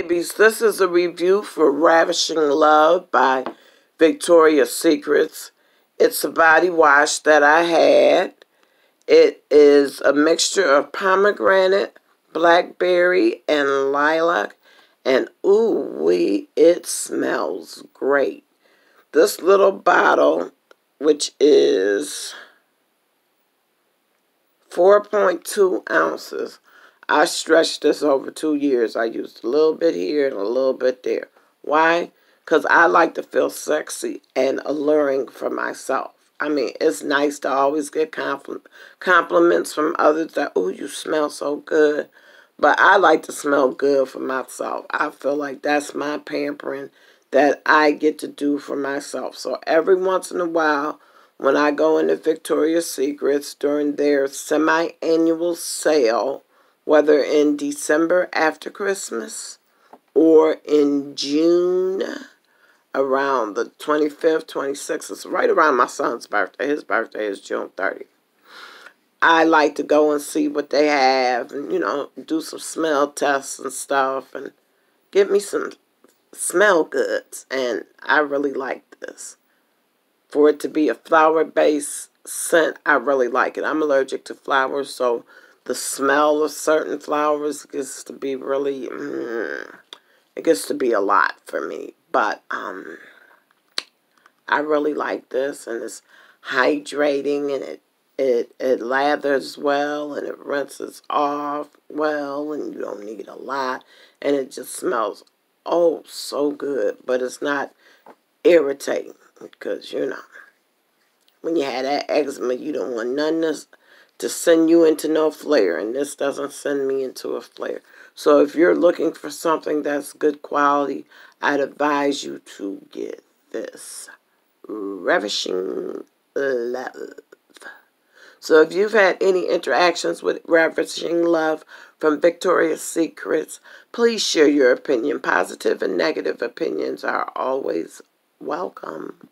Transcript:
Babies, this is a review for Ravishing Love by Victoria's Secrets. It's a body wash that I had. It is a mixture of pomegranate, blackberry, and lilac. And ooh wee, it smells great. This little bottle, which is 4.2 ounces, I stretched this over two years. I used a little bit here and a little bit there. Why? Because I like to feel sexy and alluring for myself. I mean, it's nice to always get compl compliments from others that, oh, you smell so good. But I like to smell good for myself. I feel like that's my pampering that I get to do for myself. So every once in a while, when I go into Victoria's Secrets during their semi-annual sale, whether in December after Christmas or in June around the 25th, 26th. It's right around my son's birthday. His birthday is June 30th. I like to go and see what they have and, you know, do some smell tests and stuff and get me some smell goods. And I really like this. For it to be a flower-based scent, I really like it. I'm allergic to flowers, so the smell of certain flowers gets to be really, mm, it gets to be a lot for me. But um, I really like this, and it's hydrating, and it it it lathers well, and it rinses off well, and you don't need a lot, and it just smells oh so good. But it's not irritating because you know when you had that eczema, you don't want none of to send you into no flare, and this doesn't send me into a flare. So if you're looking for something that's good quality, I'd advise you to get this Ravishing Love. So if you've had any interactions with Ravishing Love from Victoria's Secrets, please share your opinion. Positive and negative opinions are always welcome.